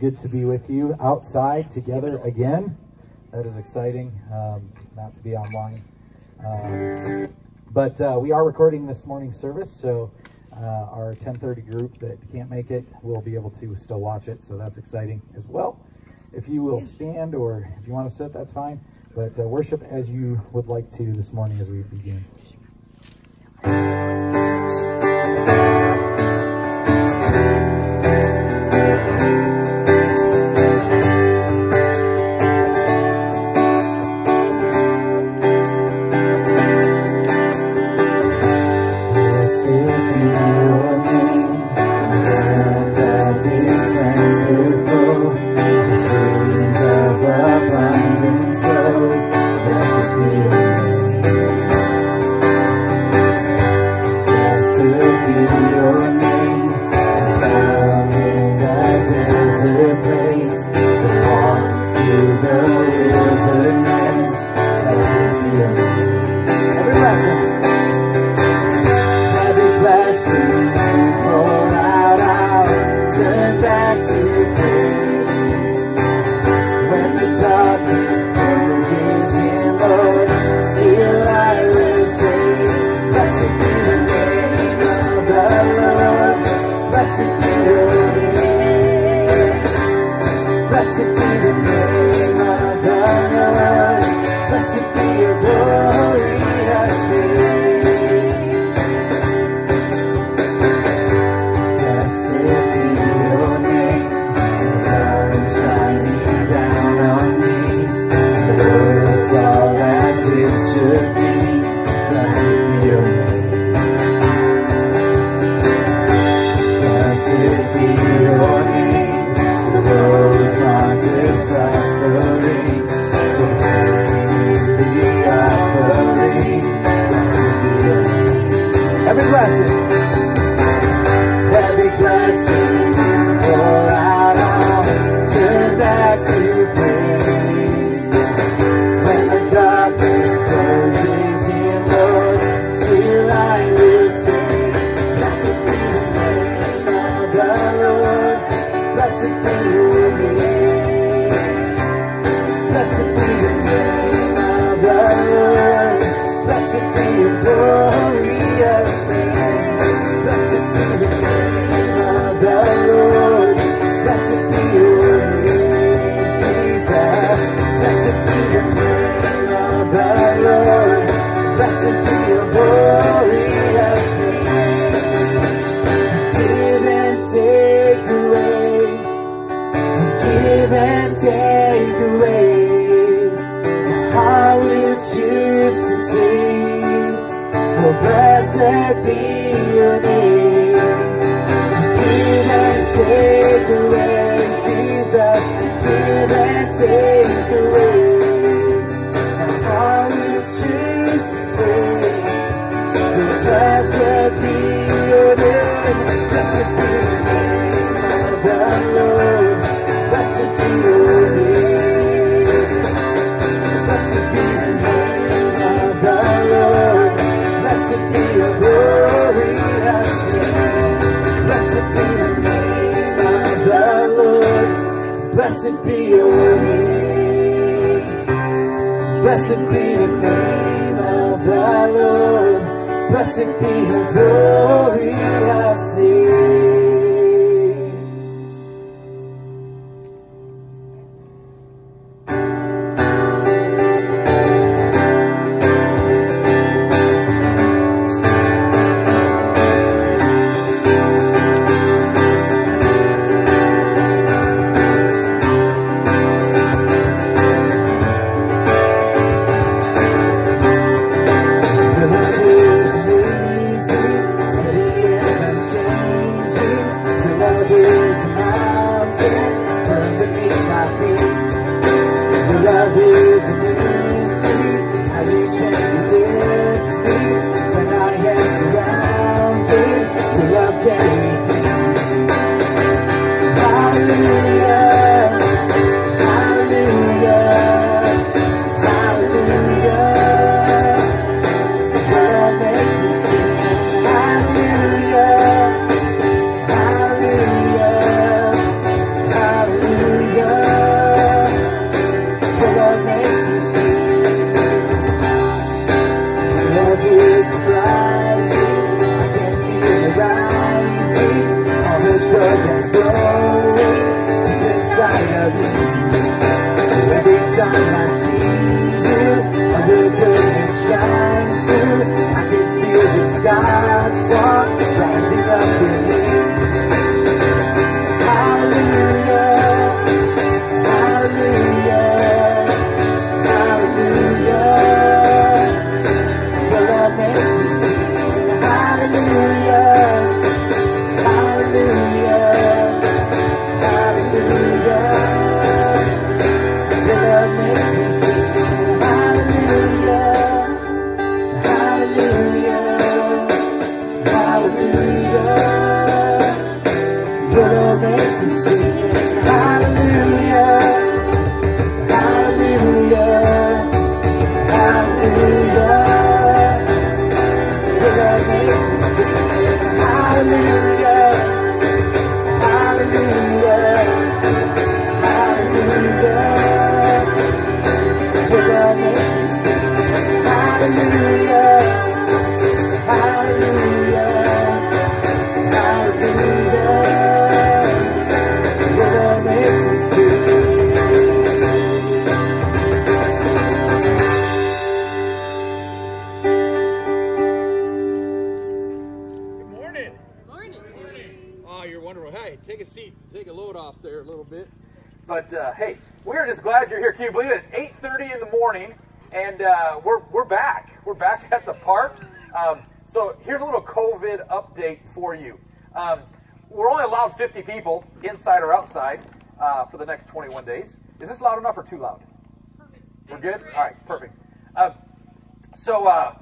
good to be with you outside together again. That is exciting, um, not to be online. Um, but uh, we are recording this morning's service, so uh, our 10:30 group that can't make it will be able to still watch it. So that's exciting as well. If you will stand, or if you want to sit, that's fine. But uh, worship as you would like to this morning as we begin. Hallelujah. For you. Um, we're only allowed 50 people inside or outside uh, for the next 21 days. Is this loud enough or too loud? Perfect. We're good. All right, perfect. Um, so uh,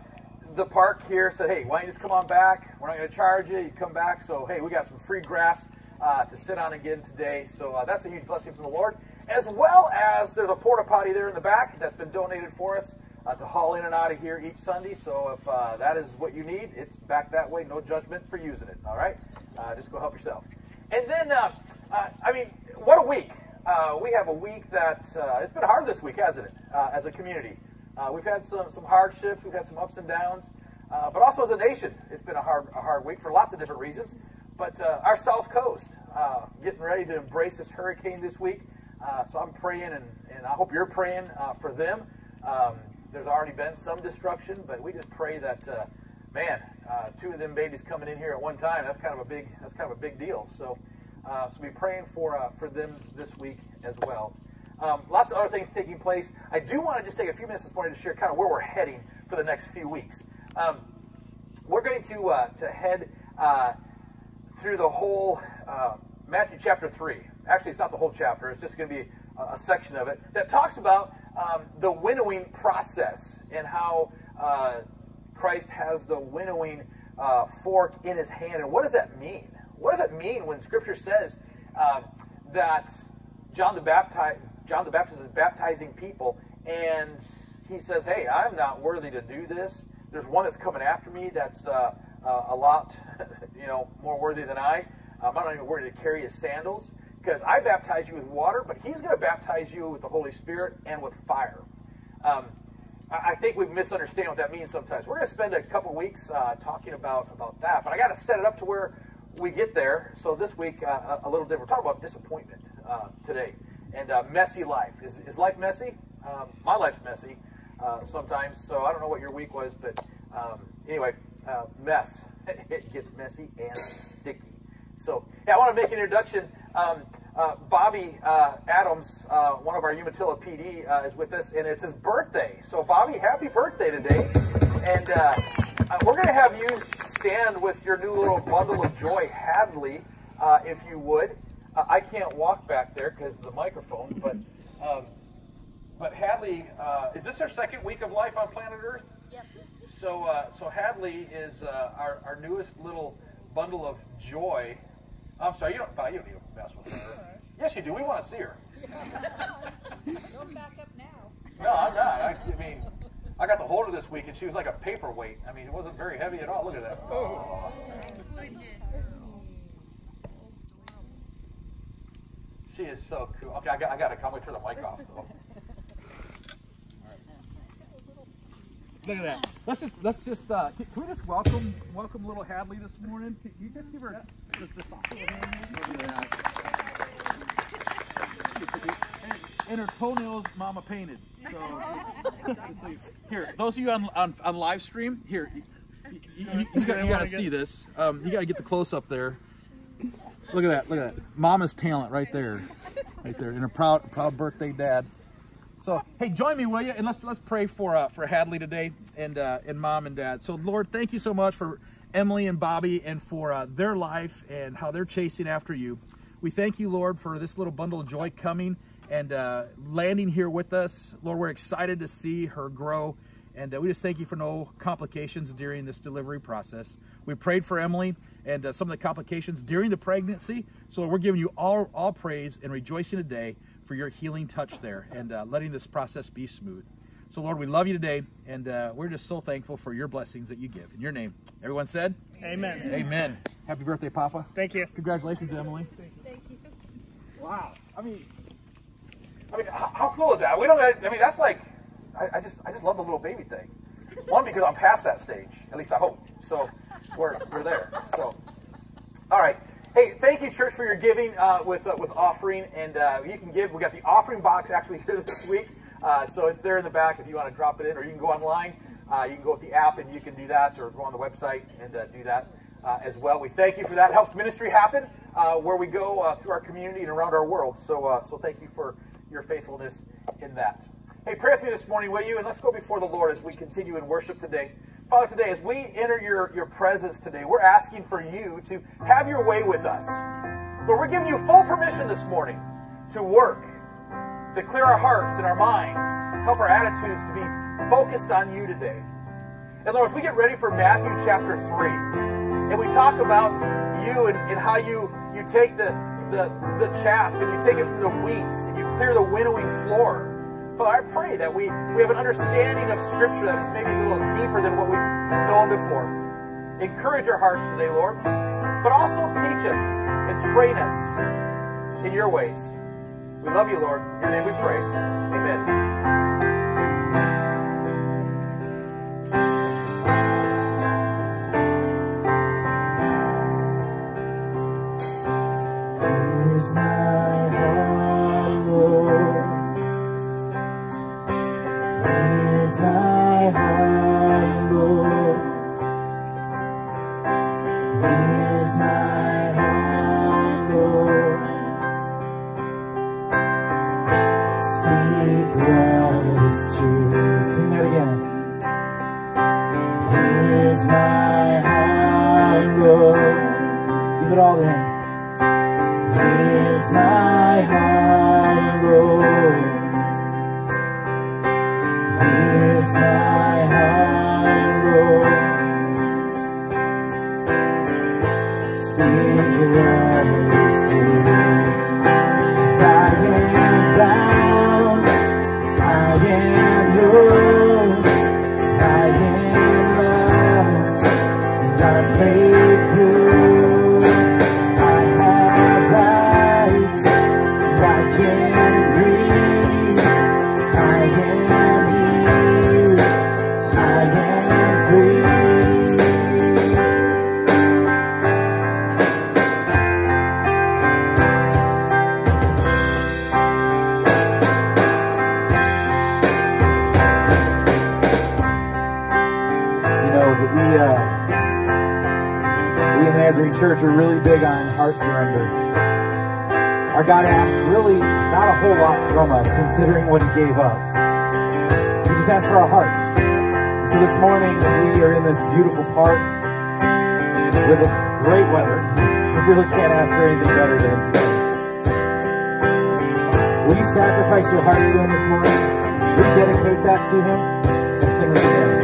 the park here said, hey, why don't you just come on back? We're not going to charge you. You come back. So hey, we got some free grass uh, to sit on again today. So uh, that's a huge blessing from the Lord. As well as there's a porta potty there in the back that's been donated for us uh, to haul in and out of here each Sunday. So if uh, that is what you need, it's back that way. No judgment for using it. All right, uh, just go help yourself. And then, uh, I mean, what a week! we have a week that it's been hard this week, hasn't it? as a community, we've had some some hardships, we've had some ups and downs. Uh, but also as a nation, it's been a hard, a hard week for lots of different reasons. But uh, our South Coast, uh, getting ready to embrace this hurricane this week. Uh, so I'm praying, and, and I hope you're praying uh, for them. Um, there's already been some destruction, but we just pray that, uh, man, two of them babies coming in here at one time, that's kind of a big, that's kind of a big deal. So, so be praying for, for them this week as well. Um, lots of other things taking place. I do want to just take a few minutes this morning to share kind of where we're heading for the next few weeks. Um, we're going to uh, to head uh, through the whole uh, Matthew chapter three. Actually, it's not the whole chapter. It's just going to be a, a, section of it that talks about um, the winnowing process and how uh, Christ has the winnowing uh, fork in his hand. And what does that mean? What does it mean when Scripture says um, that John the Baptist John the Baptist is baptizing people and he says, "Hey, I'm not worthy to do this." There's one that's coming after me that's uh, uh, a lot, you know, more worthy than I. Um, I'm not even worthy to carry his sandals because I baptize you with water, but he's going to baptize you with the Holy Spirit and with fire. Um, I think we misunderstand what that means sometimes. We're going to spend a couple weeks uh, talking about, about that, but I got to set it up to where we get there. So this week, uh, a little different. We're talking about disappointment uh, today and uh, messy life. Is, is life messy? Um, my life's messy uh, sometimes. So I don't know what your week was, but um, anyway, uh, mess. it gets messy and sticky. So yeah, I want to make an introduction. Um, uh, Bobby uh, Adams, uh, one of our Umatilla PD, uh, is with us, and it's his birthday. So Bobby, happy birthday today! And we're going to have you stand with your new little bundle of joy, Hadley, if you would. I can't walk back there because of the microphone, but um, but Hadley, uh, is this our second week of life on planet Earth? Yep. So, uh, so Hadley is uh, our, our newest little bundle of joy. I'm sorry, you don't, you don't need mess with her. Yes, you do. We want to see her. don't back up now. No, I'm not. I, I, mean, I got the hold of this week, and she was like a paperweight. I mean, it wasn't very heavy at all. Look at that. Oh. She is so cool. Okay, I got, I got to come wait for the mic off though. Look at that. Let's just let's just uh, can, we just welcome welcome little Hadley this morning? Can you just give her the, the soft and, and her toenails, Mama painted. So here, those of you on on, on live stream, here, you, you, you, got, you got to see this. Um, you got to get the close up there. Look at that. Look at that. Mama's talent right there, right there, and a proud proud birthday dad. So, hey, join me, will you? And let's let's pray for uh, for Hadley today and uh, and mom and dad. So, Lord, thank you so much for Emily and Bobby and for uh, their life and how they're chasing after you. We thank you, Lord, for this little bundle of joy coming and uh, landing here with us. Lord, we're excited to see her grow. And uh, we just thank you for no complications during this delivery process. We prayed for Emily and uh, some of the complications during the pregnancy. So we're giving you all, all praise and rejoicing today for your healing touch there and uh, letting this process be smooth. So, Lord, we love you today, and uh, we're just so thankful for your blessings that you give. In your name, everyone said, Amen. Amen. Happy birthday, Papa. Thank you. Congratulations, Emily. Thank you. Wow. I mean, I mean, how, how cool is that? We don't. I mean, that's like, I, I just, I just love the little baby thing. One because I'm past that stage. At least I hope. So, we're we're there. So, all right. Hey, thank you, church, for your giving uh, with uh, with offering, and uh, you can give. We got the offering box actually here this week, uh, so it's there in the back if you want to drop it in, or you can go online. Uh, you can go with the app and you can do that, or go on the website and uh, do that. as well. We thank you for that. It helps ministry happen where we go through our community and around our world. So, so thank you for your faithfulness in that. Hey, pray with me this morning, will you? And let's go before the Lord as we continue in worship today. Father, today, as we enter your, your presence today, we're asking for you to have your way with us. Lord, we're giving you full permission this morning to work, to clear our hearts and our minds, help our attitudes to be focused on you today. And Lord, as we get ready for Matthew chapter 3, and we talk about you and, and how you, you take the, the, the chaff and you take it from the wheat and you clear the winnowing floor. Father, I pray that we, we have an understanding of Scripture that is maybe a little deeper than what we've known before. Encourage our hearts today, Lord, but also teach us and train us in your ways. We love you, Lord. In your name we pray. Amen. Heart surrender. Our God asks really not a whole lot from us, considering what He gave up. He just asks for our hearts. So this morning, we are in this beautiful park with great weather. We really can't ask for anything better than today. Will you sacrifice your heart to Him this morning? Will you dedicate that to Him? Let's sing this together.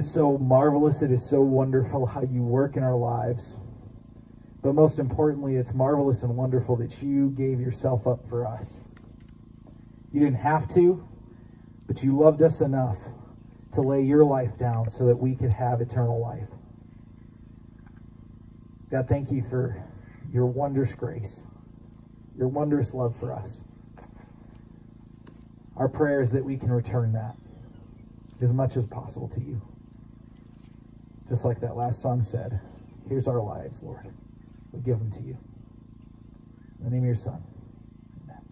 Is so marvelous, it is so wonderful how you work in our lives. But most importantly, it's marvelous and wonderful that you gave yourself up for us. You didn't have to, but you loved us enough to lay your life down so that we could have eternal life. God, thank you for your wondrous grace, your wondrous love for us. Our prayer is that we can return that as much as possible to you. Just like that last song said, here's our lives, Lord. We give them to you. In the name of your Son. Amen.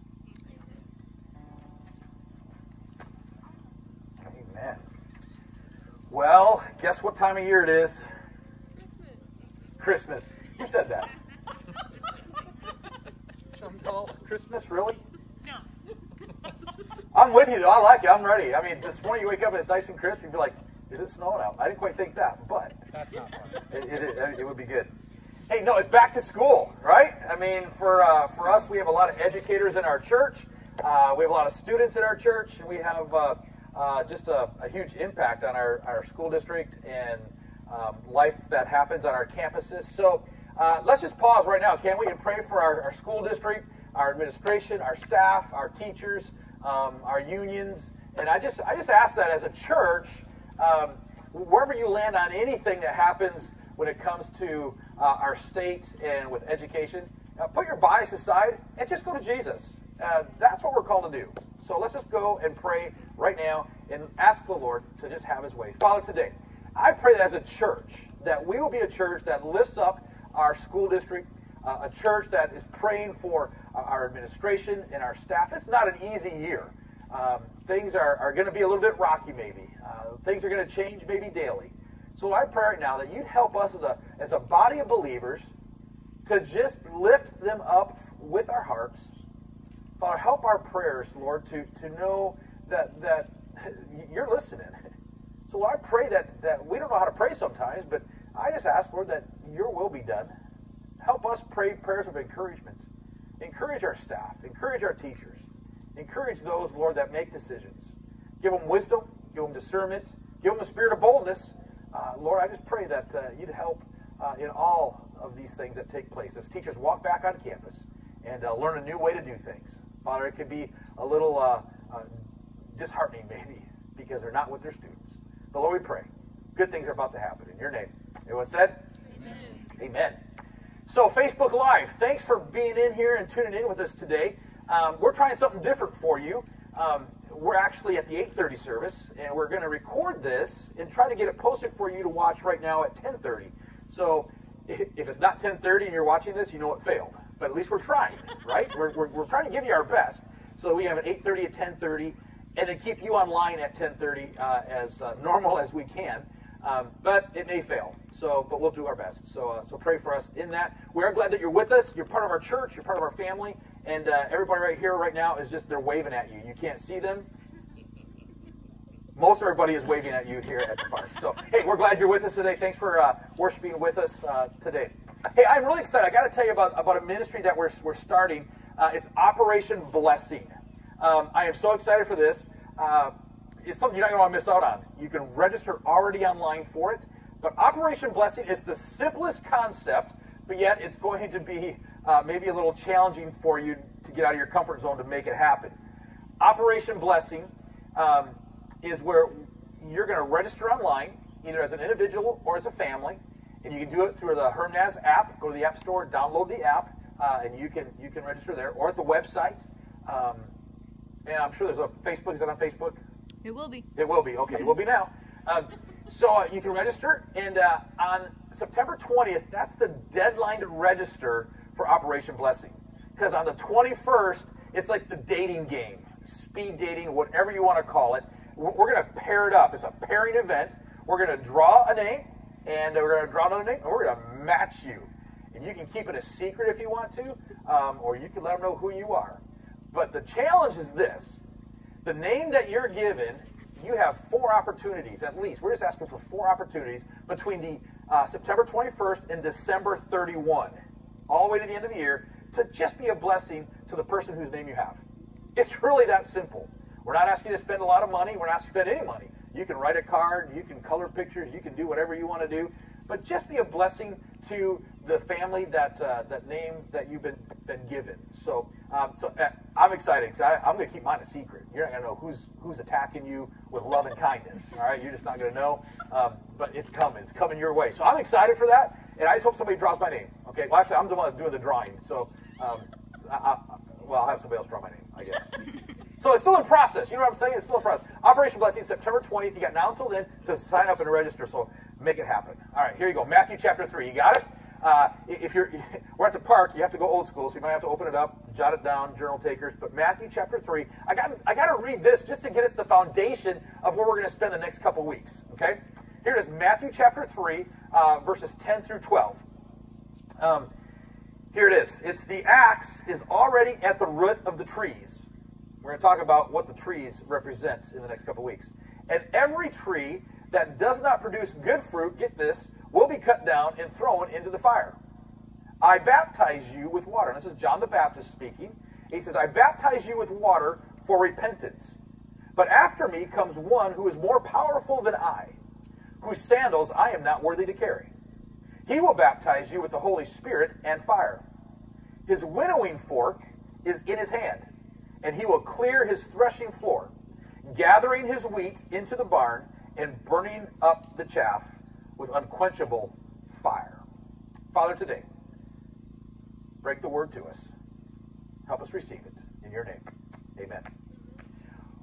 Amen. Well, guess what time of year it is? Christmas. Christmas. Who said that? Christmas, really? No. I'm with you though. I like it. I'm ready. I mean, this morning you wake up and it's nice and crisp. You'd be like, "Is it snowing out?" I didn't quite think that, but That's not fun. it, it, it would be good. Hey, no, it's back to school, right? I mean, for uh, for us, we have a lot of educators in our church. Uh, we have a lot of students in our church, and we have uh, uh, just a, a huge impact on our, our school district and um, life that happens on our campuses. So uh, let's just pause right now, can't we, and pray for our, our school district, our administration, our staff, our teachers, um, our unions, and I just I just ask that as a church, um, wherever you land on anything that happens when it comes to uh, our state and with education, uh, put your bias aside and just go to Jesus. Uh, that's what we're called to do. So let's just go and pray right now and ask the Lord to just have His way. Father, today, I pray that as a church, that we will be a church that lifts up our school district, uh, a church that is praying for our administration and our staff. It's not an easy year. Um, things are, are going to be a little bit rocky, maybe. Uh, things are going to change, maybe daily. So I pray right now that you'd help us as a, as a body of believers to just lift them up with our hearts. Father, help our prayers, Lord, to, to know that, that you're listening. So I pray that, that we don't know how to pray sometimes, but I just ask, Lord, that your will be done. Help us pray prayers of encouragement. Encourage our staff. Encourage our teachers. Encourage those, Lord, that make decisions. Give them wisdom. Give them discernment. Give them a spirit of boldness. Uh, Lord, I just pray that uh, you'd help uh, in all of these things that take place as teachers walk back on campus and uh, learn a new way to do things. Father, it could be a little uh, uh, disheartening, maybe, because they're not with their students. But Lord, we pray. Good things are about to happen in your name. Everyone said? Amen. Amen. So, Facebook Live, thanks for being in here and tuning in with us today. Um, we're trying something different for you. Um, we're actually at the 8:30 service, and we're going to record this and try to get it posted for you to watch right now at 10:30. So, if it's not 10:30 and you're watching this, you know it failed. But at least we're trying, right? we're, we're, we're trying to give you our best. So we have an 8:30 at 10:30, and then keep you online at 10:30 uh, as uh, normal as we can. Um, but it may fail. So, but we'll do our best. So, uh, so pray for us in that. We are glad that you're with us. You're part of our church. You're part of our family. And uh, everybody right here, right now, is just they're waving at you. You can't see them. Most everybody is waving at you here at the park. So, hey, we're glad you're with us today. Thanks for uh, worshiping with us uh, today. Hey, I'm really excited. I got to tell you about, about a ministry that we're, we're starting. Uh, it's Operation Blessing. Um, I am so excited for this. Uh, it's something you're not going to want to miss out on. You can register already online for it. But Operation Blessing is the simplest concept, but yet it's going to be uh, maybe a little challenging for you to get out of your comfort zone to make it happen. Operation Blessing um, is where you're going to register online, either as an individual or as a family, and you can do it through the Hermnaz app. Go to the App Store, download the app, uh, and you can you can register there, or at the website. Um, and I'm sure there's a Facebook. Is that on Facebook? It will be. It will be. Okay, it will be now. Um, so uh, you can register, and uh, on September 20th, that's the deadline to register for Operation Blessing. Because on the 21st, it's like the dating game, speed dating, whatever you want to call it. We're, going to pair it up. It's a pairing event. We're going to draw a name, and we're going to draw another name, and we're going to match you. And you can keep it a secret if you want to, um, or you can let them know who you are. But the challenge is this the name that you're given, you have four opportunities at least. We're just asking for four opportunities between the uh, September 21st and December 31, all the way to the end of the year, to just be a blessing to the person whose name you have. It's really that simple. We're not asking you to spend a lot of money. We're not asking you to spend any money. You can write a card, you can color pictures, you can do whatever you want to do, but just be a blessing to the family that uh, that name that you've been been given. So, um, so uh, I'm excited because I'm going to keep mine a secret. You're not going to know who's who's attacking you with love and kindness. All right, you're just not going to know. Um, but it's coming. It's coming your way. So I'm excited for that, and I just hope somebody draws my name. Okay. Well, actually, I'm the one doing the drawing. So, um, I, I, well, I'll have somebody else draw my name. I guess. So it's still in process. You know what I'm saying? It's still in process. Operation Blessing, September 20th. You got now until then to sign up and register. So make it happen. All right, here you go. Matthew chapter 3. You got it? Uh, if you're, we're at the park, you have to go old school, so you might have to open it up, jot it down, journal takers. But Matthew chapter 3, I got, I got to read this just to get us the foundation of where we're going to spend the next couple weeks. Okay? Here it is Matthew chapter 3, uh, verses 10 through 12. Um, here it is. It's the axe is already at the root of the trees. We're going to talk about what the trees represent in the next couple weeks. And every tree that does not produce good fruit, get this, will be cut down and thrown into the fire. I baptize you with water. This is John the Baptist speaking. He says, I baptize you with water for repentance. But after me comes one who is more powerful than I, whose sandals I am not worthy to carry. He will baptize you with the Holy Spirit and fire. His winnowing fork is in his hand, and he will clear his threshing floor, gathering his wheat into the barn and burning up the chaff with unquenchable fire. Father, today, break the word to us. Help us receive it. In your name, amen.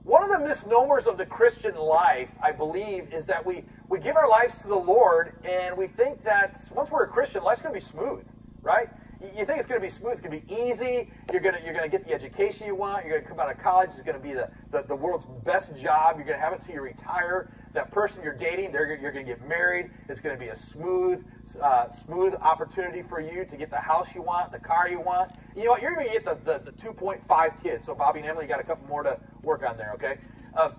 One of the misnomers of the Christian life, I believe, is that we, we give our lives to the Lord and we think that once we're a Christian, life's going to be smooth, right? You think it's going to be smooth, it's going to be easy. You're going to you're going to get the education you want. You're going to come out of college. It's going to be the, the, the world's best job. You're going to have it till you retire. That person you're dating, they're you're going to get married. It's going to be a smooth uh, smooth opportunity for you to get the house you want, the car you want. You know what? You're going to get the, the, the 2.5 kids. So Bobby and Emily got a couple more to work on there. Okay. Uh,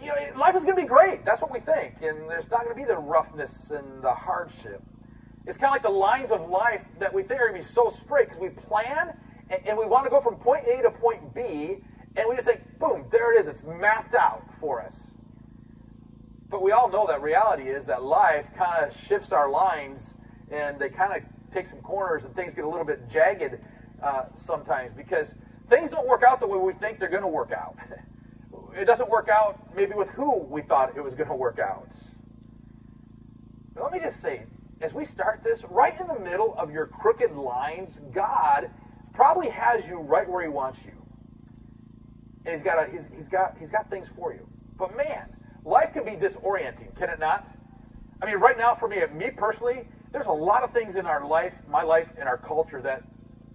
you know, life is going to be great. That's what we think, and there's not going to be the roughness and the hardship. It's kind of like the lines of life that we think are going to be so straight because we plan and, and, we want to go from point A to point B, and we just think, boom, there it is. It's mapped out for us. But we all know that reality is that life kind of shifts our lines and they kind of take some corners and things get a little bit jagged uh, sometimes because things don't work out the way we think they're going to work out. it doesn't work out maybe with who we thought it was going to work out. But let me just say, as we start this, right in the middle of your crooked lines, God probably has you right where He wants you. And He's got, a, he's, he's, got, he's got things for you. But man, life can be disorienting, can it not? I mean, right now for me, me personally, there's a lot of things in our life, my life, and our culture that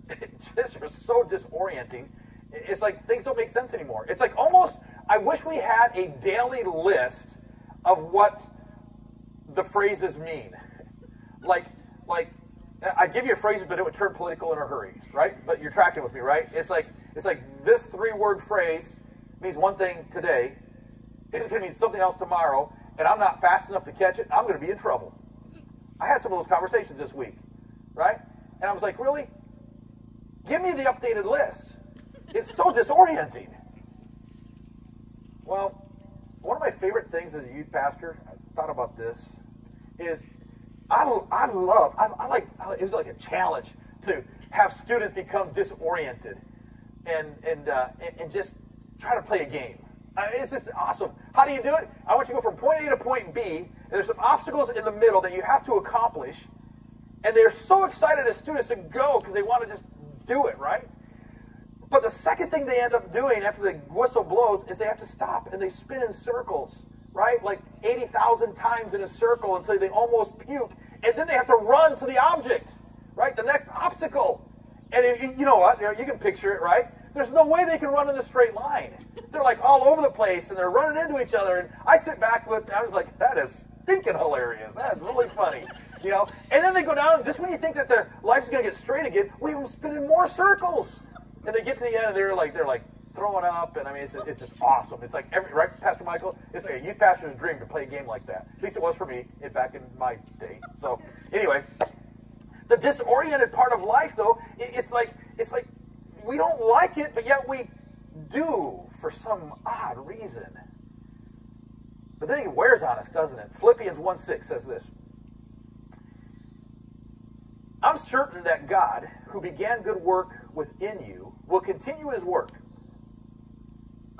just are so disorienting. It's like things don't make sense anymore. It's like almost, I wish we had a daily list of what the phrases mean like like I give you a phrase, but it would turn political in a hurry, right? But you're tracking with me, right? It's like it's like this three-word phrase means one thing today. It's going to mean something else tomorrow, and I'm not fast enough to catch it. I'm going to be in trouble. I had some of those conversations this week, right? And I was like, really? Give me the updated list. It's so disorienting. Well, one of my favorite things as a youth pastor, I thought about this, is I, I love, I, I like, it was like a challenge to have students become disoriented and, and, uh, and, and, just try to play a game. Uh, it's just awesome. How do you do it? I want you to go from point A to point B, and there's some obstacles in the middle that you have to accomplish, and they're so excited as students to go because they want to just do it, right? But the second thing they end up doing after the whistle blows is they have to stop and they spin in circles right? Like 80,000 times in a circle until they almost puke. And then they have to run to the object, right? The next obstacle. And it, you know what? You can picture it, right? There's no way they can run in a straight line. They're like all over the place and they're running into each other. And I sit back with, I was like, that is stinking hilarious. That is really funny. You know? And then they go down, and just when you think that their life's going to get straight again, we even spin in more circles. And they get to the end and they're like, they're like, throwing up, and I mean, it's, it's just awesome. It's like every right, Pastor Michael. It's like a youth pastor's dream to play a game like that. At least it was for me it back in my day. So anyway, the disoriented part of life, though, it, it's like it's like we don't like it, but yet we do for some odd reason. But then it wears on us, doesn't it? Philippians 1 6 says this I'm certain that God, who began good work within you, will continue his work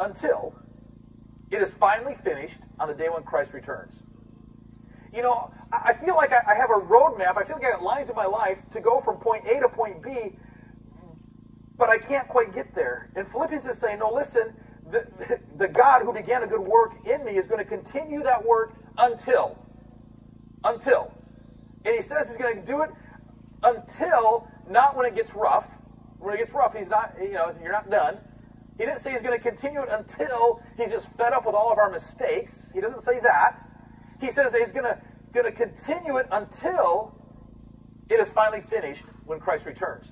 until it is finally finished on the day when Christ returns. You know, I feel like I have a roadmap. I feel like I got lines in my life to go from point A to point B, but I can't quite get there. And Philippians is saying, no, listen, the, the God who began a good work in me is going to continue that work until. Until. And he says he's going to do it until, not when it gets rough. When it gets rough, he's not, you know, you're not done. He didn't say he's going to continue it until he's just fed up with all of our mistakes. He doesn't say that. He says he's going to, going to continue it until it is finally finished when Christ returns.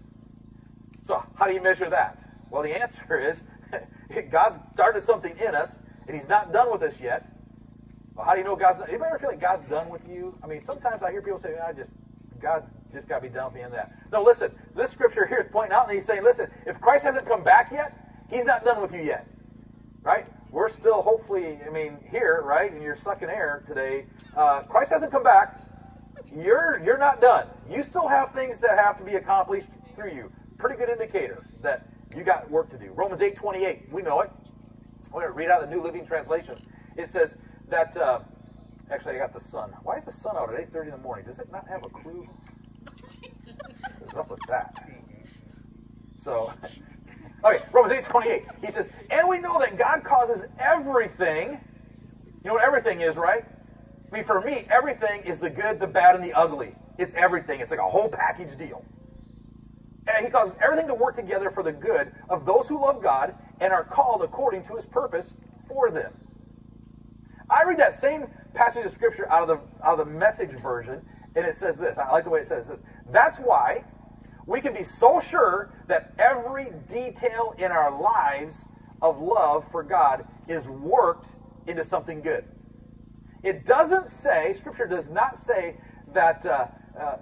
So, how do you measure that? Well, the answer is God's started something in us, and He's not done with us yet. Well, how do you know God's done? Anybody ever feel like God's done with you? I mean, sometimes I hear people say, "I just God's just got to be done with me in that." No, listen. This scripture here is pointing out, and He's saying, "Listen, if Christ hasn't come back yet, He's not done with you yet, right? We're still hopefully, I mean, here, right? And you're sucking air today. Uh, Christ hasn't come back. You're you're not done. You still have things that have to be accomplished through you. Pretty good indicator that you got work to do. Romans 8 28, we know it. I'm going to read out the New Living Translation. It says that, uh, actually, I got the sun. Why is the sun out at 8.30 in the morning? Does it not have a clue? What's up with that? So, okay, Romans 8 28. He says, And we know that God causes everything. You know what everything is, right? I mean, for me, everything is the good, the bad, and the ugly. It's everything. It's like a whole package deal. And he causes everything to work together for the good of those who love God and are called according to his purpose for them. I read that same passage of scripture out of the out of the message version, and it says this. I like the way it says this. That's why we can be so sure that every detail in our lives of love for God is worked into something good. It doesn't say, Scripture does not say that uh, uh,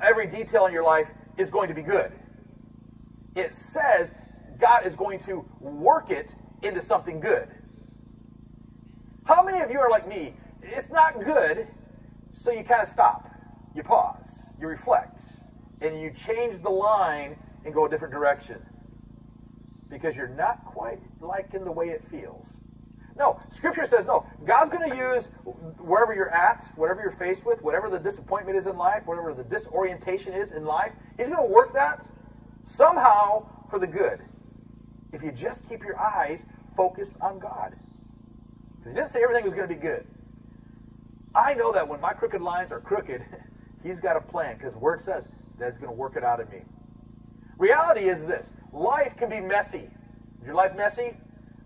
every detail in your life is going to be good it says God is going to work it into something good. How many of you are like me? It's not good, so you kind of stop. You pause, you reflect, and you change the line and go a different direction because you're not quite liking the way it feels. No, Scripture says no. God's going to use wherever you're at, whatever you're faced with, whatever the disappointment is in life, whatever the disorientation is in life, He's going to work that somehow for the good. If you just keep your eyes focused on God. Because he didn't say everything was going to be good. I know that when my crooked lines are crooked, he's got a plan because word says that he's going to work it out in me. Reality is this life can be messy. Is your life messy?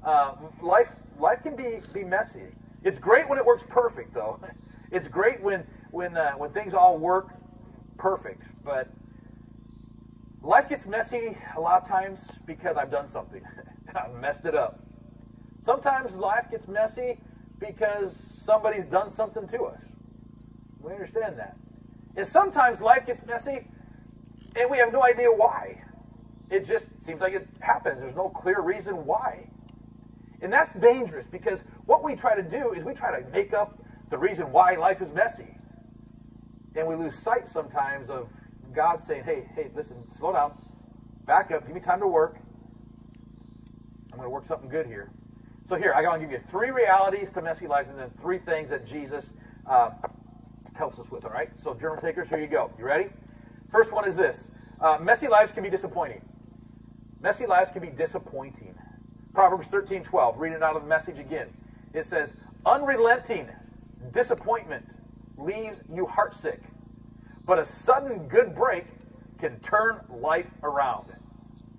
Uh, life, life can be, be messy. It's great when it works perfect, though. It's great when, when, uh, when things all work perfect. But Life gets messy a lot of times because I've done something. I've messed it up. Sometimes life gets messy because somebody's done something to us. We understand that. And sometimes life gets messy and we have no idea why. It just seems like it happens. There's no clear reason why. And that's dangerous because what we try to do is we try to make up the reason why life is messy. And we lose sight sometimes of God saying, hey, hey, listen, slow down, back up, give me time to work. I'm going to work something good here. So here, I want to give you three realities to messy lives and then three things that Jesus uh, helps us with, all right? So journal takers, here you go. You ready? First one is this. Uh, messy lives can be disappointing. Messy lives can be disappointing. Proverbs 13, 12. Read it out of the message again. It says, unrelenting disappointment leaves you heartsick but a sudden good break can turn life around.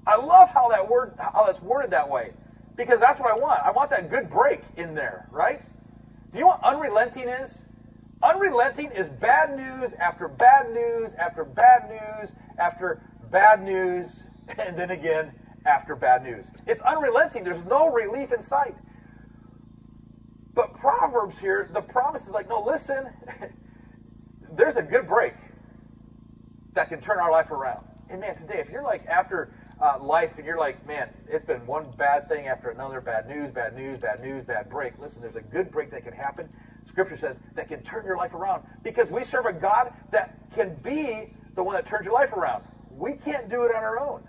I love how that word how that's worded that way because that's what I want. I want that good break in there, right? Do you know what unrelenting is? Unrelenting is bad news after bad news after bad news after bad news and then again after bad news. It's unrelenting. There's no relief in sight. But Proverbs here, the promise is like, no, listen, there's a good break that can turn our life around. And man, today, if you're like after uh, life and you're like, man, it's been one bad thing after another, bad news, bad news, bad news, bad break. Listen, there's a good break that can happen. Scripture says that can turn your life around because we serve a God that can be the one that turns your life around. We can't do it on our own.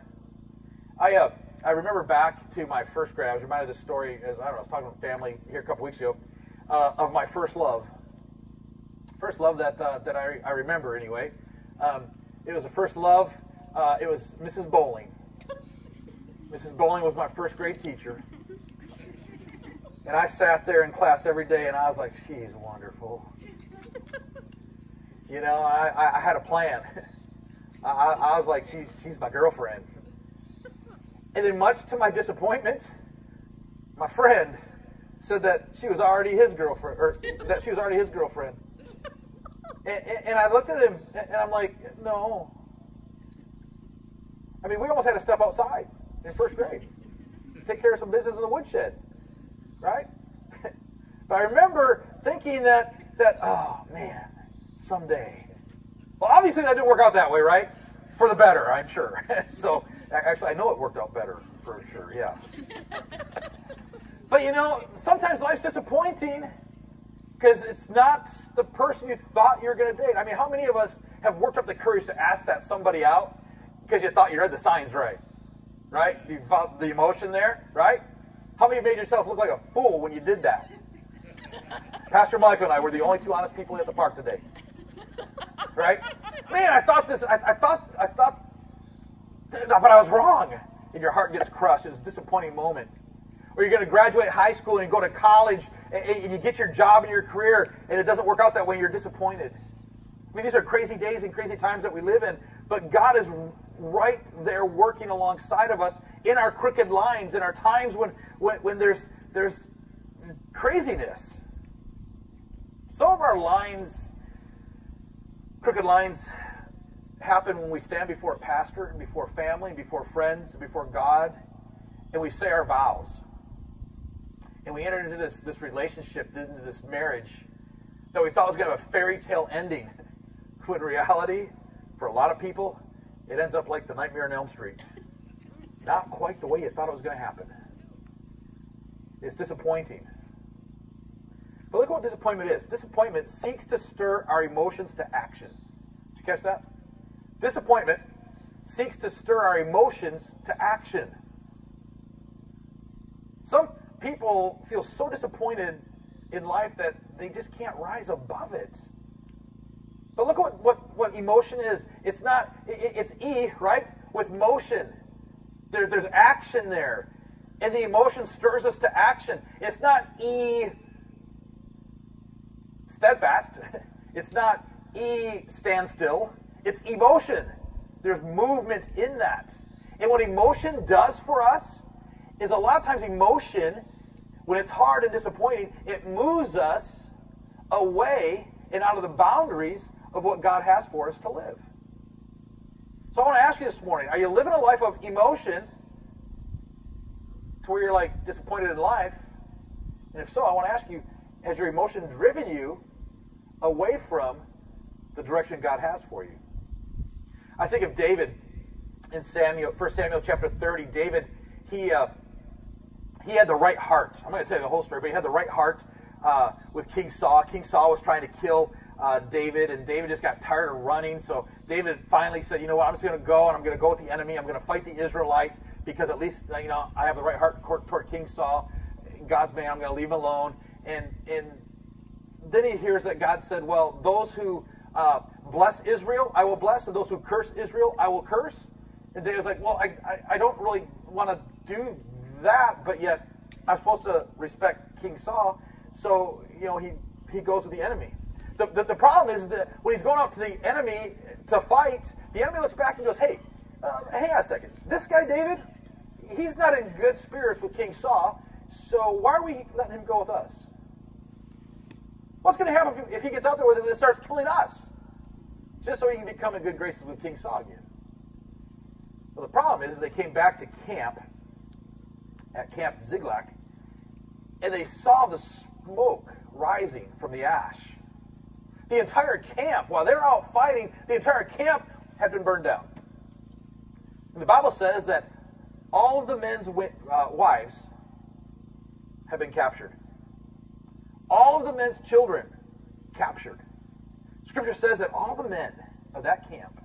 I uh, I remember back to my first grade. I was reminded of this story as I don't know. I was talking with family here a couple weeks ago uh, of my first love. First love that uh, that I, I remember anyway. Um, it was a first love. Uh, it was Mrs. Bowling. Mrs. Bowling was my first grade teacher. And I sat there in class every day and I was like, she's wonderful. You know, I, I had a plan. I, I was like, she, she's my girlfriend. And then, much to my disappointment, my friend said that she was already his girlfriend, or that she was already his girlfriend. And, and, and I looked at him and I'm like, no. I mean, we almost had to step outside in first grade, take care of some business in the woodshed, right? but I remember thinking that that oh man, someday. Well, obviously that didn't work out that way, right? For the better, I'm sure. so actually, I know it worked out better for sure. Yeah. but you know, sometimes life's disappointing because it's not the person you thought you were going to date. I mean, how many of us have worked up the courage to ask that somebody out because you thought you read the signs right? right? You felt the emotion there, right? How many made yourself look like a fool when you did that? Pastor Michael and I were the only two honest people at the park today. Right? Man, I thought this, I, I thought, I thought, but I was wrong. And your heart gets crushed. It's a disappointing moment. Or you're going to graduate high school and go to college and, and you get your job and your career and it doesn't work out that way. You're disappointed. I mean, these are crazy days and crazy times that we live in, but God is right there working alongside of us in our crooked lines, in our times when, when, when there's, there's craziness. Some of our lines, crooked lines, happen when we stand before a pastor and before family, and before friends, and before God, and we say our vows. And we enter into this, this relationship, into this marriage that we thought was going to have a fairy tale ending. When reality, for a lot of people, it ends up like the Nightmare on Elm Street. Not quite the way you thought it was going to happen. It's disappointing. But look what disappointment is. Disappointment seeks to stir our emotions to action. Did you catch that? Disappointment seeks to stir our emotions to action. Some people feel so disappointed in life that they just can't rise above it. But look what, what, what emotion is. It's not, it, it's E, right? With motion. There, there's action there. And the emotion stirs us to action. It's not E, steadfast. It's not E, standstill. It's emotion. There's movement in that. And what emotion does for us is a lot of times emotion, when it's hard and disappointing, it moves us away and out of the boundaries of what God has for us to live. So I want to ask you this morning are you living a life of emotion to where you're like disappointed in life? And if so, I want to ask you has your emotion driven you away from the direction God has for you? I think of David in Samuel, 1 Samuel chapter 30. David, he, uh, he had the right heart. I'm going to tell you the whole story, but he had the right heart uh, with King Saul. King Saul was trying to kill uh, David, and David just got tired of running. So David finally said, "You know what? I'm just going to go, and I'm going to go with the enemy. I'm going to fight the Israelites because at least you know I have the right heart toward King Saul, God's man. I'm going to leave him alone." And and then he hears that God said, "Well, those who uh, bless Israel, I will bless, and those who curse Israel, I will curse." And David's like, "Well, I I, I don't really want to do that, but yet I'm supposed to respect King Saul." So you know he he goes with the enemy. The, the, the, problem is that when he's going out to the enemy to fight, the enemy looks back and goes, hey, uh, hang on a second. This guy, David, he's not in good spirits with King Saul, so why are we letting him go with us? What's going to happen if he gets out there with us and starts killing us? Just so he can become in good graces with King Saul again. Well, the problem is, they came back to camp, at Camp Ziklag, and they saw the smoke rising from the ash. The entire camp, while they're out fighting, the entire camp had been burned down. And the Bible says that all of the men's uh, wives have been captured. All of the men's children captured. Scripture says that all the men of that camp,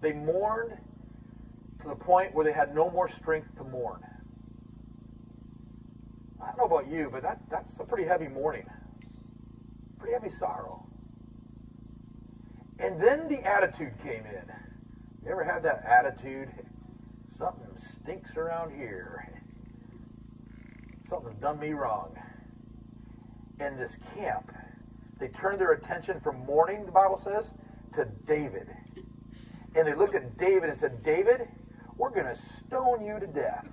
they mourned to the point where they had no more strength to mourn. I don't know about you, but that, that's a pretty heavy mourning. Pretty heavy sorrow. And then the attitude came in. You ever had that attitude? Something stinks around here. Something's done me wrong. In this camp, they turned their attention from mourning, the Bible says, to David. And they looked at David and said, David, we're going to stone you to death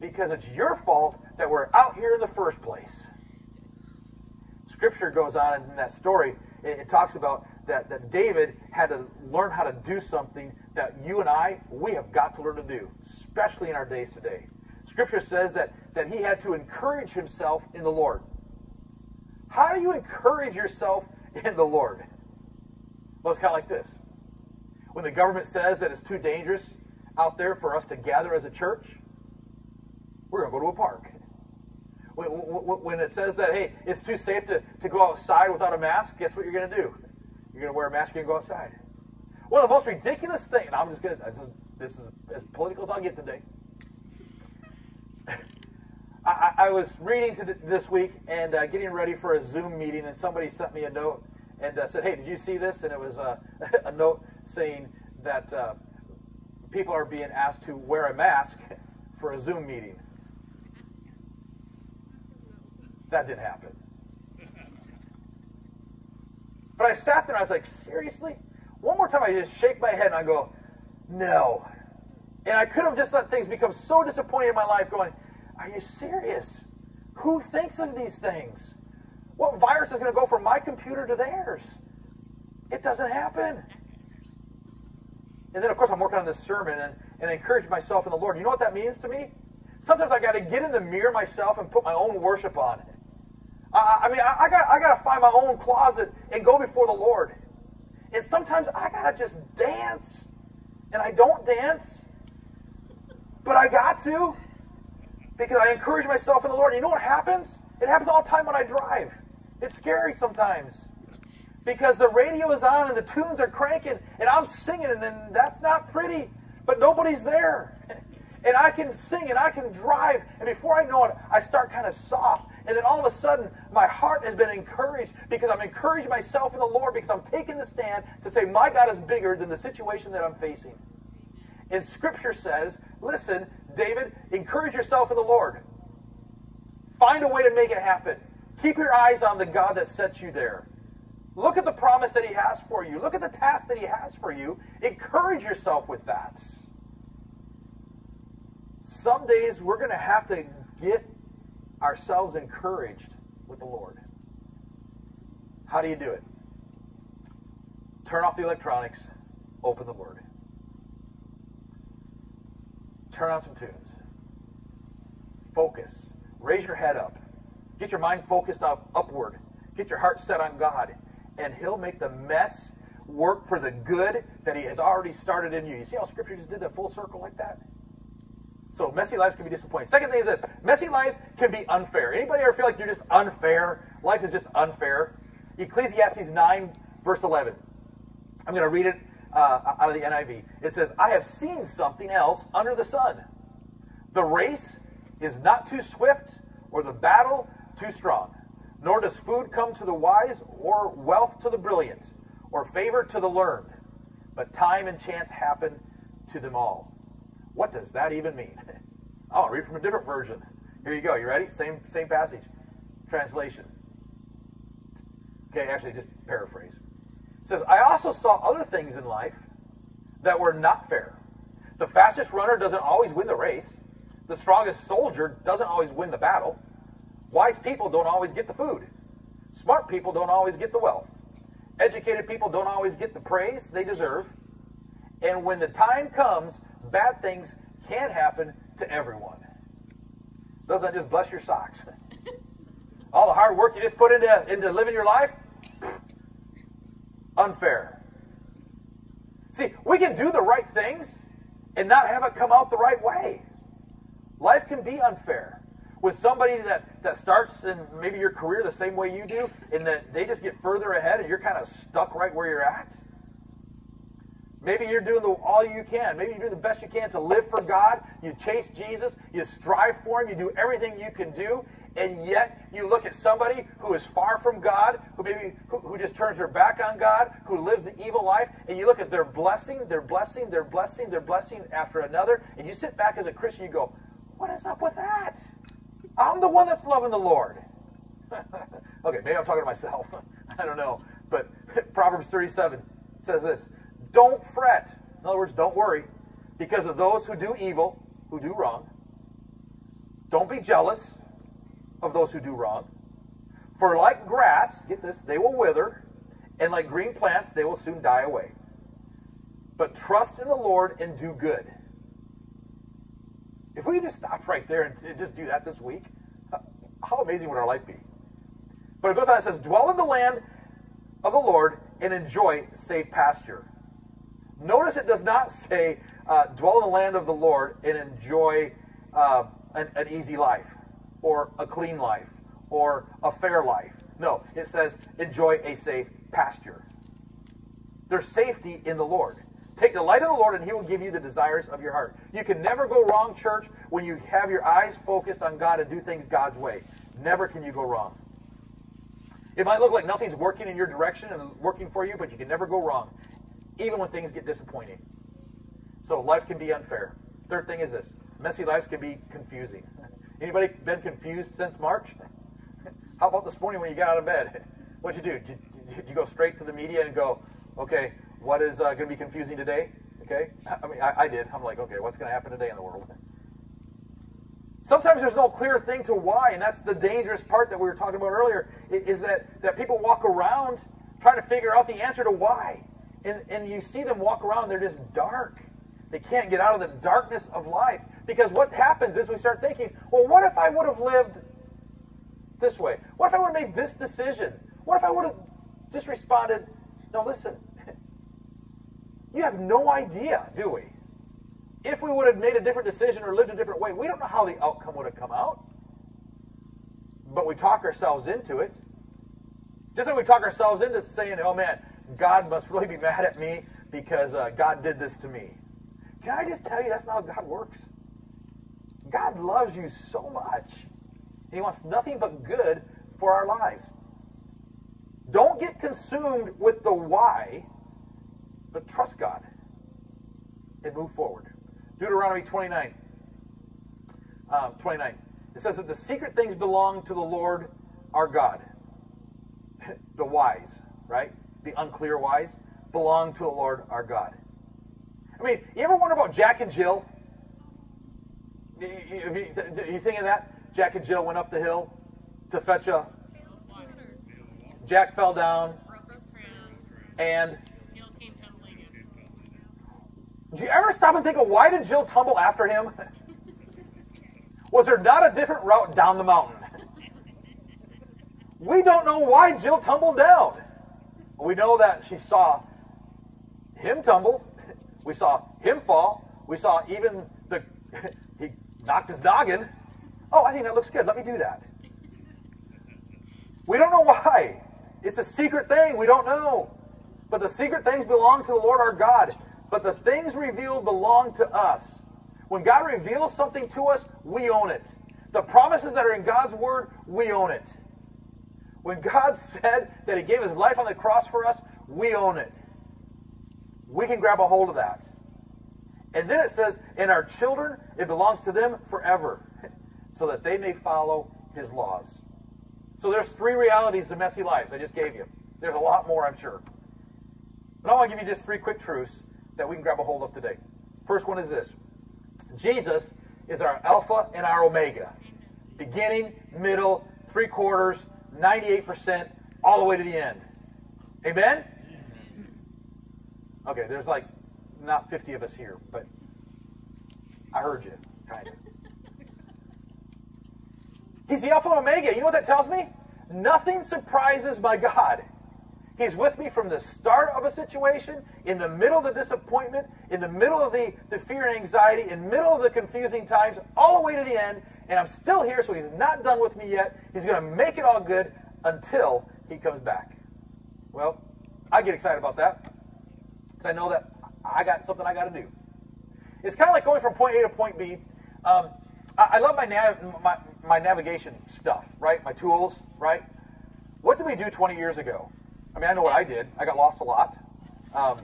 because it's your fault that we're out here in the first place. Scripture goes on in that story, it, talks about that, that David had to learn how to do something that you and I, we have got to learn to do, especially in our days today. Scripture says that, that he had to encourage himself in the Lord. How do you encourage yourself in the Lord? Well, it's kind of like this. When the government says that it's too dangerous out there for us to gather as a church, we're going to go to a park. When, when it says that, hey, it's too safe to, to go outside without a mask, guess what you're going to do? You're going to wear a mask and go outside. One of the most ridiculous things, I'm just going to, this is, as political as I'll get today. I, I, was reading to this week and uh, getting ready for a Zoom meeting, and somebody sent me a note and uh, said, "Hey, did you see this?" And it was uh, a note saying that uh, people are being asked to wear a mask for a Zoom meeting. That didn't happen. But I sat there and I was like, seriously? One more time I just shake my head and I go, no. And I could have just let things become so disappointed in my life going, are you serious? Who thinks of these things? What virus is going to go from my computer to theirs? It doesn't happen. And then, of course, I'm working on this sermon and, and encourage myself in the Lord. You know what that means to me? Sometimes I got to get in the mirror myself and put my own worship on. I, I mean, I, I got I got to find my own closet and go before the Lord. And sometimes I got to just dance, and I don't dance, but I got to because I encourage myself in the Lord. You know what happens? It happens all the time when I drive. It's scary sometimes because the radio is on and the tunes are cranking and I'm singing and then that's not pretty, but nobody's there. And I can sing and I can drive, and before I know it, I start kind of soft. And then all of a sudden, my heart has been encouraged because I'm encouraging myself in the Lord because I'm taking the stand to say, My God is bigger than the situation that I'm facing. And Scripture says, Listen, David, encourage yourself in the Lord. Find a way to make it happen. Keep your eyes on the God that sets you there. Look at the promise that He has for you. Look at the task that He has for you. Encourage yourself with that. Some days we're going to have to get ourselves encouraged with the Lord. How do you do it? Turn off the electronics, open the Word. Turn on some tunes. Focus. Raise your head up. Get your mind focused up upward. Get your heart set on God. And He'll make the mess work for the good that He has already started in you. You see how Scripture just did that full circle like that? So messy lives can be disappointing. Second thing is this: messy lives can be unfair. Anybody ever feel like you're just unfair? Life is just unfair. Ecclesiastes 9, verse 11. I'm going to read it uh, out of the NIV. It says, "I have seen something else under the sun. The race is not too swift, or the battle too strong. Nor does food come to the wise, or wealth to the brilliant, or favor to the learned. But time and chance happen to them all." What does that even mean? Oh, I'll read from a different version. Here you go. You ready? Same same passage. Translation. Okay, actually just paraphrase. It says, I also saw other things in life that were not fair. The fastest runner doesn't always win the race. The strongest soldier doesn't always win the battle. Wise people don't always get the food. Smart people don't always get the wealth. Educated people don't always get the praise they deserve. And when the time comes, bad things can happen to everyone. Doesn't that just bless your socks? All the hard work you just put into, into living your life? Unfair. See, we can do the right things and not have it come out the right way. Life can be unfair. With somebody that, that starts in maybe your career the same way you do, and that they just get further ahead and you're kind of stuck right where you're at. Maybe you're doing the, all you can. Maybe you do the best you can to live for God. You chase Jesus. You strive for Him. You do everything you can do. And yet you look at somebody who is far from God, who maybe who, who just turns their back on God, who lives the evil life, and you look at their blessing, their blessing, their blessing, their blessing after another, and you sit back as a Christian, you go, "What is up with that? I'm the one that's loving the Lord." okay, maybe I'm talking to myself. I don't know, but Proverbs 37 says this. Don't fret. In other words, don't worry because of those who do evil, who do wrong. Don't be jealous of those who do wrong. For like grass, get this, they will wither, and like green plants, they will soon die away. But trust in the Lord and do good. If we just stop right there and just do that this week, how amazing would our life be? But it goes on, it says, Dwell in the land of the Lord and enjoy safe pasture. Notice it does not say, uh, dwell in the land of the Lord and enjoy uh, an, an easy life, or a clean life, or a fair life. No, it says, enjoy a safe pasture. There's safety in the Lord. Take delight in the Lord, and He will give you the desires of your heart. You can never go wrong, church, when you have your eyes focused on God and do things God's way. Never can you go wrong. It might look like nothing's working in your direction and working for you, but you can never go wrong even when things get disappointing. So life can be unfair. Third thing is this messy lives can be confusing. Anybody been confused since March? How about this morning when you got out of bed? What'd you do? Did, did you go straight to the media and go, okay, what is uh, going to be confusing today? Okay, I mean, I, I did. I'm like, okay, what's going to happen today in the world? Sometimes there's no clear thing to why, and that's the dangerous part that we were talking about earlier, is that, that people walk around trying to figure out the answer to why and, and you see them walk around, they're just dark. They can't get out of the darkness of life. Because what happens is we start thinking, well, what if I would have lived this way? What if I would have made this decision? What if I would have just responded, no, listen, you have no idea, do we? If we would have made a different decision or lived a different way, we don't know how the outcome would have come out. But we talk ourselves into it. Just like we talk ourselves into saying, oh man, God must really be mad at me because uh, God did this to me. Can I just tell you that's not how God works? God loves you so much. He wants nothing but good for our lives. Don't get consumed with the why, but trust God and move forward. Deuteronomy 29. Um, 29. It says that the secret things belong to the Lord our God. the whys, right? The unclear whys, belong to the Lord our God. I mean, you ever wonder about Jack and Jill? You, you, you think of that? Jack and Jill went up the hill to fetch a. Jack fell down. And. Did you ever stop and think of why did Jill tumble after him? Was there not a different route down the mountain? We don't know why Jill tumbled down. We know that she saw him tumble. We saw him fall. We saw even the he knocked his noggin. Oh, I think that looks good. Let me do that. We don't know why. It's a secret thing. We don't know. But the secret things belong to the Lord our God. But the things revealed belong to us. When God reveals something to us, we own it. The promises that are in God's word, we own it. When God said that He gave His life on the cross for us, we own it. We can grab a hold of that. And then it says, and our children, it belongs to them forever, so that they may follow His laws. So there's three realities to messy lives I just gave you. There's a lot more, I'm sure. But I want to give you just three quick truths that we can grab a hold of today. First one is this Jesus is our Alpha and our Omega. Beginning, middle, three quarters, 98% all the way to the end. Amen? Okay, there's like not 50 of us here, but I heard you, kind of. He's the Alpha and Omega. You know what that tells me? Nothing surprises my God. He's with me from the start of a situation, in the middle of the disappointment, in the middle of the, the fear and anxiety, in the middle of the confusing times, all the way to the end. And I'm still here, so he's not done with me yet. He's going to make it all good until he comes back. Well, I get excited about that because I know that I got something I got to do. It's kind of like going from point A to point B. Um, I, I, love my, nav, my, my navigation stuff, right? My tools, right? What did we do 20 years ago? I mean, I know what I did. I got lost a lot. Um,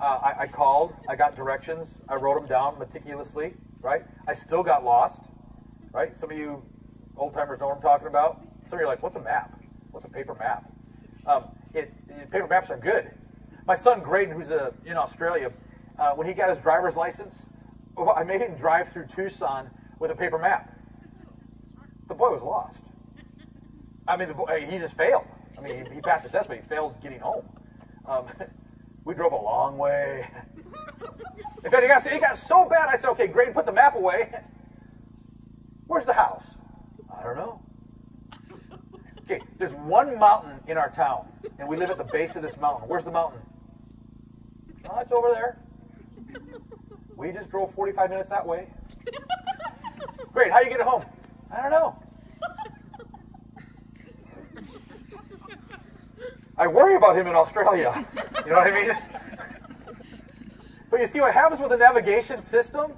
uh, I, I, called. I got directions. I wrote them down meticulously. Right. I still got lost. Right. Some of you old timers know what I'm talking about. Some of you are like, "What's a map? What's a paper map?" Um, it, it, paper maps are good. My son Graydon, who's a, in Australia, uh, when he got his driver's license, oh, I made him drive through Tucson with a paper map. The boy was lost. I mean, the boy, he just failed. I mean, he, passed the test, but he fails getting home. Um, we drove a long way. In fact, it got, it got so bad, I said, okay, great, put the map away. Where's the house? I don't know. Okay, there's one mountain in our town, and we live at the base of this mountain. Where's the mountain? Oh, it's over there. We just drove 45 minutes that way. Great, how do you get home? I don't know. I worry about him in Australia. You know what I mean? But you see what happens with the navigation system?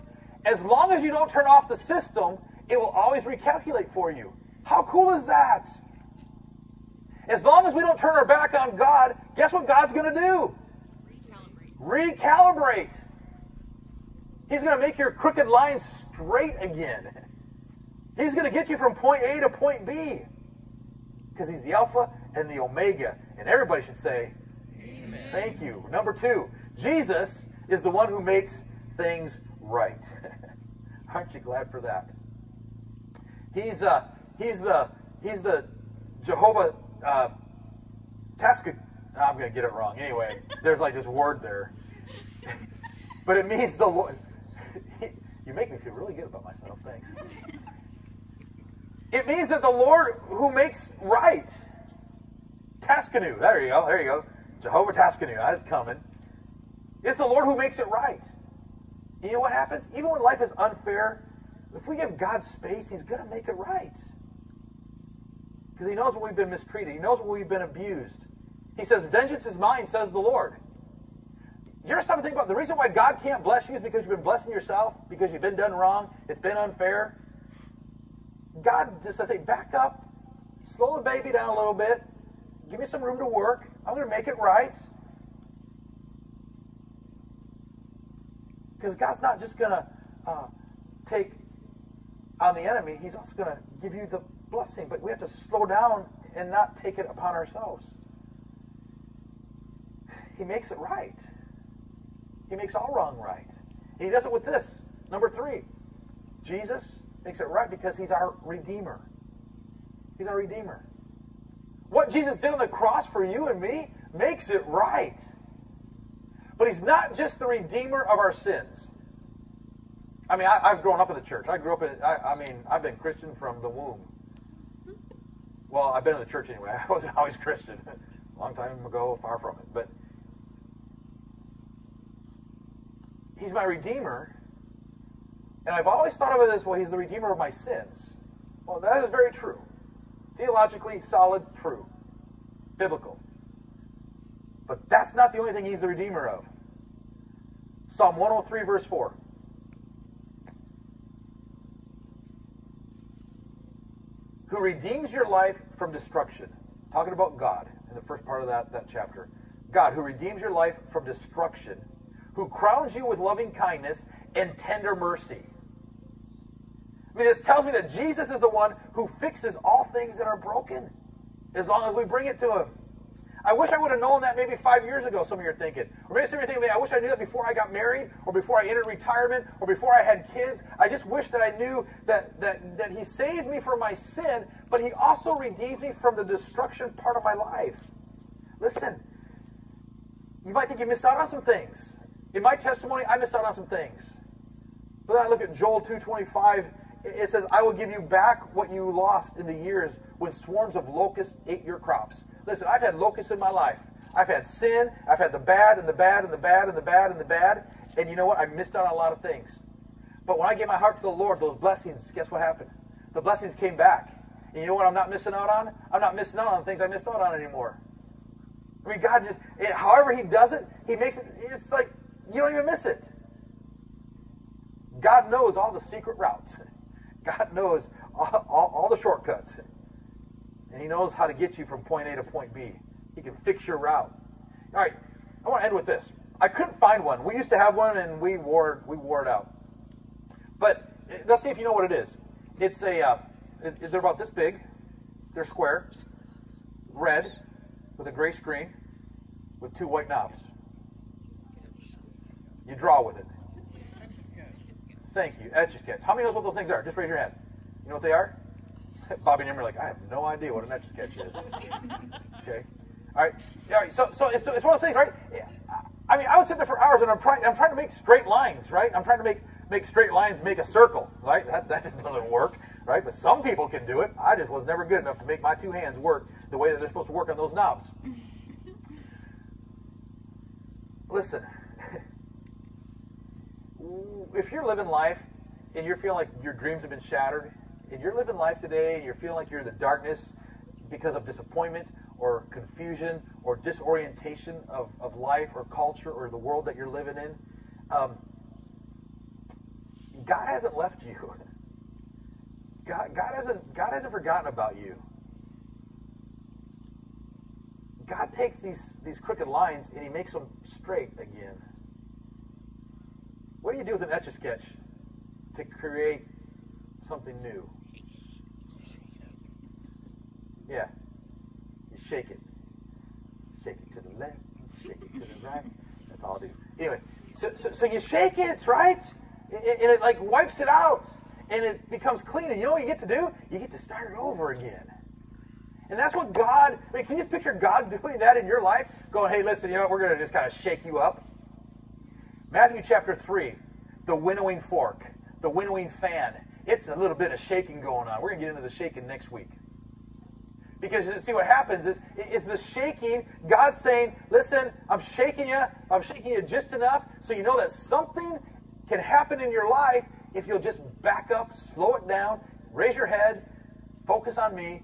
As long as you don't turn off the system, it will always recalculate for you. How cool is that? As long as we don't turn our back on God, guess what God's going to do? Recalibrate. Recalibrate. He's going to make your crooked lines straight again. He's going to get you from point A to point B. Because he's the Alpha and the Omega. And everybody should say, Amen. Thank you. Number two, Jesus is the one who makes things right. Aren't you glad for that? He's uh, he's the he's the Jehovah uh, Tasca. I'm going to get it wrong. Anyway, there's like this word there, but it means the Lord. you make me feel really good about myself. Thanks. It means that the Lord who makes right. Taskanu. There you go. There you go. Jehovah Taskanu. That's coming. It's the Lord who makes it right. And you know what happens? Even when life is unfair, if we give God space, He's going to make it right. Because He knows when we've been mistreated, He knows when we've been abused. He says, Vengeance is mine, says the Lord. You ever stop and think about the reason why God can't bless you is because you've been blessing yourself, because you've been done wrong, it's been unfair. God just says, hey, back up, slow the baby down a little bit, Give me some room to work. I'm going to make it right. Because God's not just going to uh, take on the enemy, He's also going to give you the blessing. But we have to slow down and not take it upon ourselves. He makes it right. He makes all wrong right. He does it with this. Number three, Jesus makes it right because he's our Redeemer. He's our Redeemer. What Jesus did on the cross for you and me makes it right. But he's not just the redeemer of our sins. I mean, I, have grown up in the church. I grew up in, I, I, mean, I've been Christian from the womb. Well, I've been in the church anyway. I wasn't always Christian. A long time ago, far from it. But he's my redeemer. And I've always thought of it as, well, he's the redeemer of my sins. Well, that is very true theologically solid, true, biblical. But that's not the only thing he's the redeemer of. Psalm 103, verse 4. Who redeems your life from destruction. Talking about God in the first part of that, that chapter. God, who redeems your life from destruction, who crowns you with loving kindness and tender mercy This tells me that Jesus is the one who fixes all things that are broken as long as we bring it to Him. I wish I would have known that maybe five years ago, some of you are thinking. Or maybe some of you are thinking, I wish I knew that before I got married, or before I entered retirement, or before I had kids. I just wish that I knew that, that, that He saved me from my sin, but He also redeemed me from the destruction part of my life. Listen, you might think you missed out on some things. In my testimony, I missed out on some things. But then I look at Joel 225 it says, I will give you back what you lost in the years when swarms of locusts ate your crops. Listen, I've had locusts in my life. I've had sin. I've had the bad and the bad and the bad and the bad and the bad. And you know what? I missed out on a lot of things. But when I gave my heart to the Lord, those blessings, guess what happened? The blessings came back. And you know what I'm not missing out on? I'm not missing out on things I missed out on anymore. I mean, God just, it, however He does it, He makes it, it's like you don't even miss it. God knows all the secret routes. God knows all, all, all, the shortcuts. And He knows how to get you from point A to point B. He can fix your route. All right, I want to end with this. I couldn't find one. We used to have one and we wore, we wore it out. But let's see if you know what it is. It's a, uh, they're about this big. They're square, red, with a gray screen, with two white knobs. You draw with it. Thank you. Etch sketch. How many knows what those things are? Just raise your hand. You know what they are? Bobby and Emma are like, I have no idea what an etch sketch is. Okay. All right. All right. So, so it's, it's one of those things, right? I mean, I would sit there for hours and I'm trying. I'm trying to make straight lines, right? I'm trying to make make straight lines make a circle, right? That that just doesn't work, right? But some people can do it. I just was never good enough to make my two hands work the way that they're supposed to work on those knobs. Listen, if you're living life and you're feeling like your dreams have been shattered, and you're living life today and you're feeling like you're in the darkness because of disappointment or confusion or disorientation of, of life or culture or the world that you're living in, um, God hasn't left you. God, God, hasn't, God hasn't forgotten about you. God takes these, these crooked lines and he makes them straight again. What do you do with an etch a sketch to create something new? Yeah. You shake it. Shake it to the left, shake it to the right. That's all I do. Anyway, so, so, so you shake it, right? And it like wipes it out and it becomes clean. And you know what you get to do? You get to start it over again. And that's what God, mean, can you just picture God doing that in your life? Going, hey, listen, you know what? We're going to just kind of shake you up. Matthew chapter 3, the winnowing fork, the winnowing fan. It's a little bit of shaking going on. We're going to get into the shaking next week. Because see what happens is, is the shaking, God saying, listen, I'm shaking you, I'm shaking you just enough so you know that something can happen in your life if you'll just back up, slow it down, raise your head, focus on me,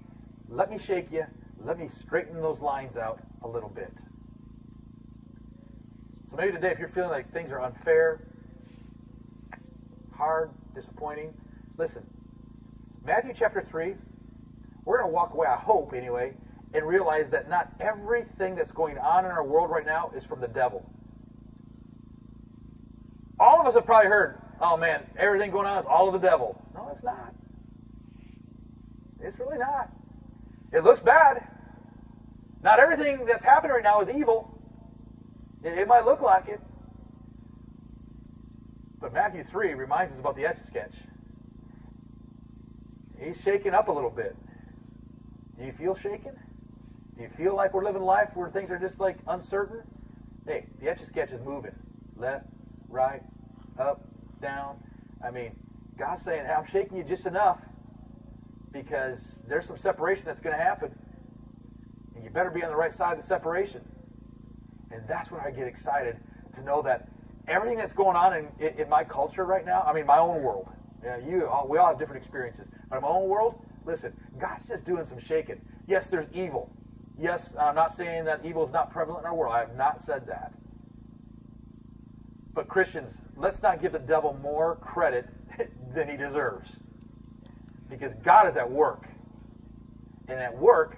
let me shake you, let me straighten those lines out a little bit. So maybe today, if you're feeling like things are unfair, hard, disappointing, listen. Matthew chapter 3, we're going to walk away, I hope anyway, and realize that not everything that's going on in our world right now is from the devil. All of us have probably heard, oh man, everything going on is all of the devil. No, it's not. It's really not. It looks bad. Not everything that's happening right now is evil. It, might look like it. But Matthew 3 reminds us about the etch a sketch. He's shaking up a little bit. Do you feel shaken? Do you feel like we're living life where things are just like uncertain? Hey, the etch a sketch is moving. Left, right, up, down. I mean, God's saying, I'm shaking you just enough because there's some separation that's going to happen. And you better be on the right side of the separation. And that's when I get excited to know that everything that's going on in, in, in my culture right now, I mean, my own world, you, you all, we all have different experiences. But in my own world, listen, God's just doing some shaking. Yes, there's evil. Yes, I'm not saying that evil is not prevalent in our world. I have not said that. But Christians, let's not give the devil more credit than he deserves. Because God is at work. And at work,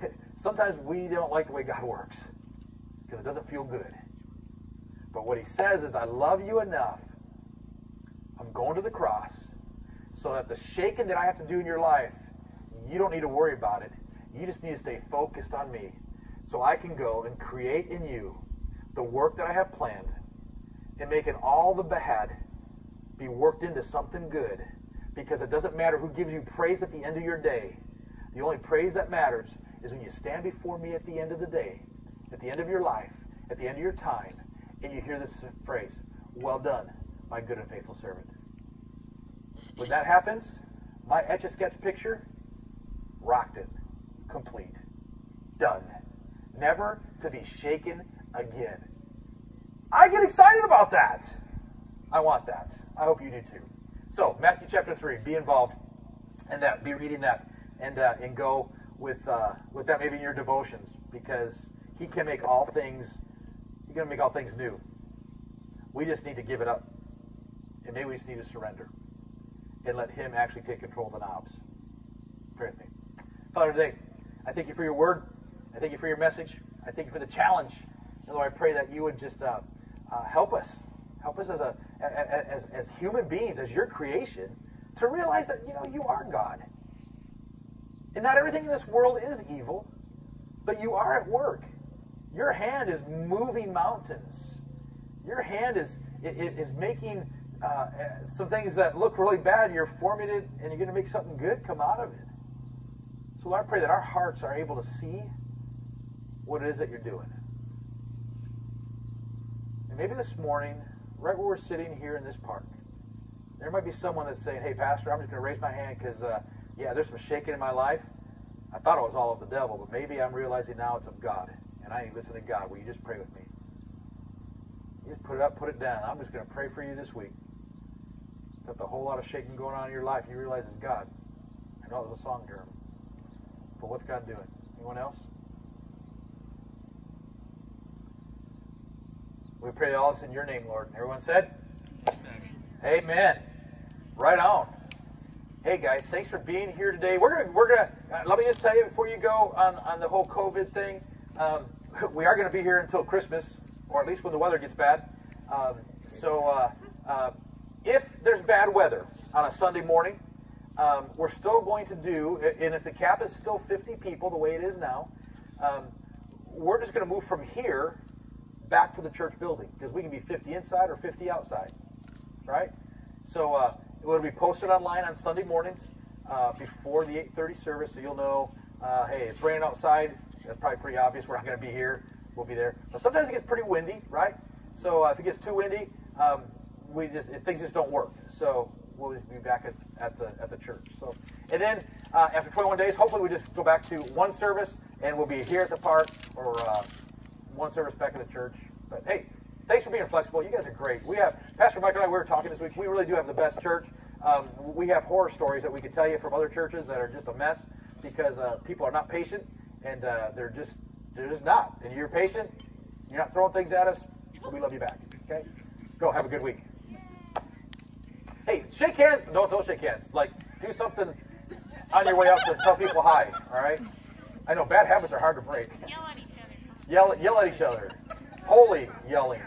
sometimes we don't like the way God works because it doesn't feel good. But what he says is, I love you enough. I'm going to the cross so that the shaking that I have to do in your life, you don't need to worry about it. You just need to stay focused on me so I can go and create in you the work that I have planned and making all the bad be worked into something good because it doesn't matter who gives you praise at the end of your day. The only praise that matters is when you stand before me at the end of the day, at the end of your life, at the end of your time, and you hear this phrase, Well done, my good and faithful servant. When that happens, my etch a sketch picture rocked it. Complete. Done. never to be shaken again. I get excited about that. I want that. I hope you do too. So, Matthew chapter 3, be involved in that, be reading that, and, uh, and go with, uh, with that maybe in your devotions because He can make all things, He's going to make all things new. We just need to give it up. And maybe we just need to surrender and let Him actually take control of the knobs. Pray with me. Father, today, I thank you for your word. I thank you for your message. I thank you for the challenge. And Lord, I pray that you would just uh, uh, help us, help us as, a, as, as human beings, as your creation, to realize that, you know, you are God. And not everything in this world is evil, but you are at work. Your hand is moving mountains. Your hand is, is making uh, some things that look really bad. You're forming it, and you're going to make something good come out of it. So Lord, I pray that our hearts are able to see what it is that you're doing. And maybe this morning, right where we're sitting here in this park, there might be someone that's saying, hey, Pastor, I'm just going to raise my hand because, uh, yeah, there's some shaking in my life. I thought it was all of the devil, but maybe I'm realizing now it's of God. And I need to listen to God. Will you just pray with me? You just put it up, put it down. I'm just going to pray for you this week. Got the whole lot of shaking going on in your life. You realize it's God. I know it was a song term. But what's God doing? Anyone else? We pray all this in your name, Lord. Everyone said? Amen. Amen. Right on. Hey guys, thanks for being here today. We're gonna we're gonna uh, let me just tell you before you go on on the whole COVID thing. Um, we are going to be here until Christmas, or at least when the weather gets bad. Um, so uh, uh, if there's bad weather on a Sunday morning, um, we're still going to do, and if the cap is still 50 people the way it is now, um, we're just going to move from here back to the church building because we can be 50 inside or 50 outside, right? So uh, it will be posted online on Sunday mornings uh, before the 8:30 service, so you'll know, uh, hey, it's raining outside. That's probably pretty obvious. We're not going to be here. We'll be there. But sometimes it gets pretty windy, right? So uh, if it gets too windy, um, we just things just don't work. So we'll be back at, at the at the church. So, and then uh, after 21 days, hopefully we just go back to one service, and we'll be here at the park or uh, one service back at the church. But hey, thanks for being flexible. You guys are great. We have Pastor Mike and I. We were talking this week. We really do have the best church. Um, we have horror stories that we could tell you from other churches that are just a mess because uh, people are not patient and uh, they're just they're just not. And you're patient. You're not throwing things at us. So we love you back. Okay. Go have a good week. Hey, shake hands. No, don't shake hands. Like, do something on your way up to tell people hi. All right. I know bad habits are hard to break. Yell at each other. Yell, yell at each other. Holy yelling.